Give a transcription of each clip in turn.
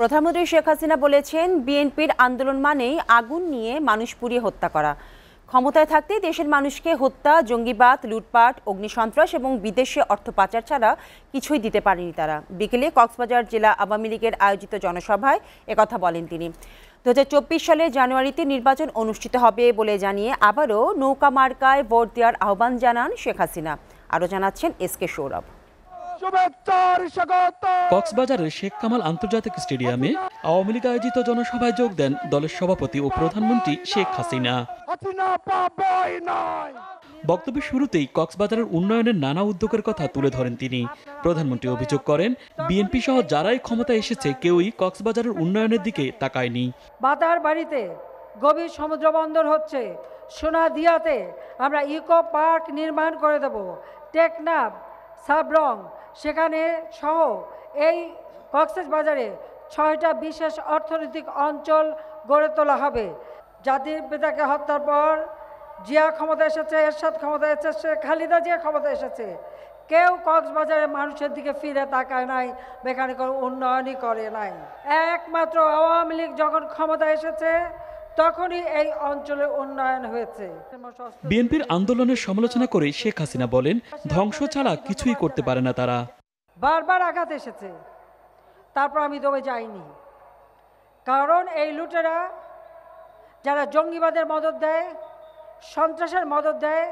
প্রধানমন্ত্রী শেখ হাসিনা বলেছেন, বিএনপির আন্দোলন মানেই আগুন নিয়ে মানুষ পুড়িয়ে হত্যা করা। ক্ষমতায় থাকতেই দেশের মানুষকে হত্যা, জঙ্গিবাদ, লুটপাট, অগ্নিসন্ত্রাস এবং বিদেশে অর্থ পাচার ছাড়া কিছুই দিতে পারেনি তারা। বিকেলে কক্সবাজার জেলা আওয়ামী লীগের আয়োজিত জনসভায় একথা বলেন তিনি। দু হাজার চব্বিশ সালের জানুয়ারিতে নির্বাচন অনুষ্ঠিত হবে বলে জানিয়ে আবারও নৌকা মার্কায় ভোট দেওয়ার আহ্বান জানান শেখ হাসিনা। আরও জানাচ্ছেন এস কে সৌরভ। কক্সবাজারের শেখ কামাল আন্তর্জাতিক স্টেডিয়ামে আওয়ামী লীগ আয়োজিত জনসভায় যোগ দেন দলের সভাপতি ও প্রধানমন্ত্রী শেখ হাসিনা। বক্তব্যের শুরুতেই কক্সবাজারের উন্নয়নের নানা উদ্যোগের কথা তুলে ধরেন তিনি। প্রধানমন্ত্রী অভিযোগ করেন বিএনপি সহ যারাই ক্ষমতায় এসেছে কেউই কক্সবাজারের উন্নয়নের দিকে তাকায়নি। বাতার বাড়িতে গভীর সমুদ্র বন্দর হচ্ছে। সোনাদিয়াতে আমরা ইকো পার্ক নির্মাণ করে দেব। টেকনাফ সাবরং সেখানে সহ এই কক্সেস বাজারে ছয়টা বিশেষ অর্থনৈতিক অঞ্চল গড়ে তোলা হবে। জাতির পিতাকে হত্যার পর জিয়া ক্ষমতা এসেছে, এরশাদ ক্ষমতা এসেছে খালিদা জিয়া ক্ষমতা এসেছে। কেউ কক্সবাজারের মানুষের দিকে ফিরে তাকায় নাই কোনো উন্নয়নই করে নাই। একমাত্র আওয়ামী লীগ যখন ক্ষমতা এসেছে তখনই এই অঞ্চলে উন্নয়ন হয়েছে। বিএনপির আন্দোলনের সমালোচনা করে শেখ হাসিনা বলেন ধ্বংস ছাড়া কিছুই করতে পারে না তারা। বারবার আঘাত এসেছে। তারপর আমি দমে যাইনি। কারণ এই লুটেরা যারা জঙ্গিবাদের মদত দেয় সন্ত্রাসের মদত দেয়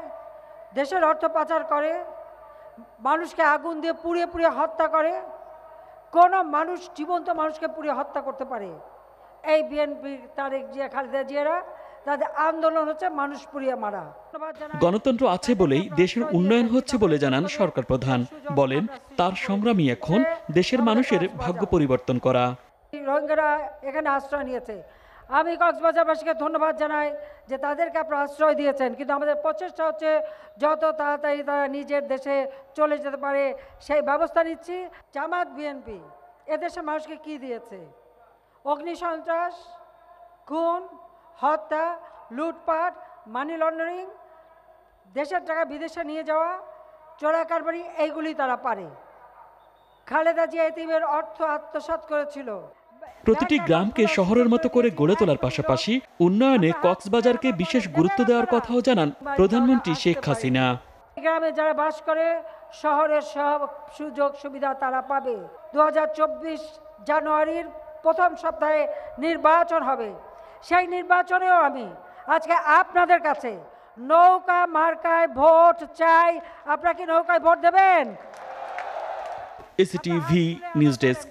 দেশের অর্থ পাচার করে মানুষকে আগুন দিয়ে পুড়িয়ে পুড়িয়ে হত্যা করে কোনো মানুষ জীবন্ত মানুষকে পুড়িয়ে হত্যা করতে পারে। এই বিএনপির তারেক জিয়া খালেদা জিয়ারা তাদের আন্দোলন হচ্ছে মানুষ পুড়িয়ে মারা। গণতন্ত্র আছে বলেই দেশের উন্নয়ন হচ্ছে বলে জানান সরকার প্রধান। বলেন তার সংগ্রামী এখন দেশের মানুষের ভাগ্য পরিবর্তন করা। রোহিঙ্গারা এখানে আশ্রয় নিয়েছে। আমি কক্সবাজারবাসীকে ধন্যবাদ জানাই যে তাদেরকে আপনারা আশ্রয় দিয়েছেন কিন্তু আমাদের প্রচেষ্টা হচ্ছে যত তাড়াতাড়ি তারা নিজের দেশে চলে যেতে পারে সেই ব্যবস্থা নিচ্ছি। জামাত বিএনপি এদেশের মানুষকে কি দিয়েছে? অগ্নিসন্ত্রাস খুন হত্যা লুটপাট মানি লন্ডারিং দেশের টাকা বিদেশে নিয়ে যাওয়া চোরা কারবারি এইগুলি তারা পারে। খালেদা জিয়া এতিমের অর্থ আত্মসাৎ করেছিল। প্রতিটি গ্রামকে শহরের মতো করে গড়ে তোলার পাশাপাশি উন্নয়নে কক্সবাজারকে বিশেষ গুরুত্ব দেওয়ার কথাও জানান প্রধানমন্ত্রী শেখ হাসিনা। গ্রামে যারা বাস করে শহরের সব সুযোগ সুবিধা তারা পাবে। দু হাজার চব্বিশ জানুয়ারির প্রথম সপ্তাহে নির্বাচন হবে। সেই নির্বাচনেও আমি আজকে আপনাদের কাছে নৌকা মার্কায় ভোট চাই। আপনারা কি নৌকায় ভোট দেবেন? এসিটিভি নিউজ ডেস্ক